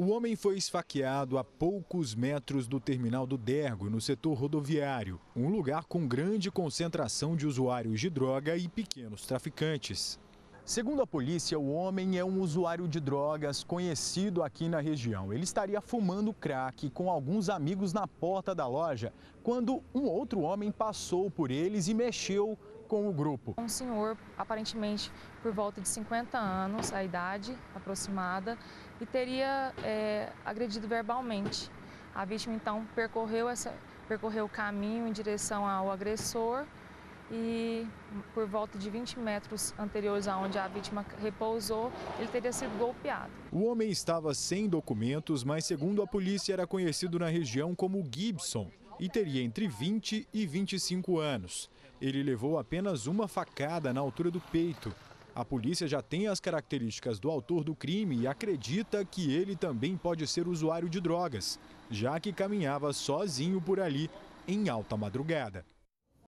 O homem foi esfaqueado a poucos metros do terminal do Dergo, no setor rodoviário, um lugar com grande concentração de usuários de droga e pequenos traficantes. Segundo a polícia, o homem é um usuário de drogas conhecido aqui na região. Ele estaria fumando crack com alguns amigos na porta da loja quando um outro homem passou por eles e mexeu com o grupo. Um senhor, aparentemente por volta de 50 anos, a idade aproximada, e teria é, agredido verbalmente. A vítima então percorreu, essa, percorreu o caminho em direção ao agressor e por volta de 20 metros anteriores aonde a vítima repousou, ele teria sido golpeado. O homem estava sem documentos, mas segundo a polícia era conhecido na região como Gibson e teria entre 20 e 25 anos. Ele levou apenas uma facada na altura do peito. A polícia já tem as características do autor do crime e acredita que ele também pode ser usuário de drogas, já que caminhava sozinho por ali em alta madrugada.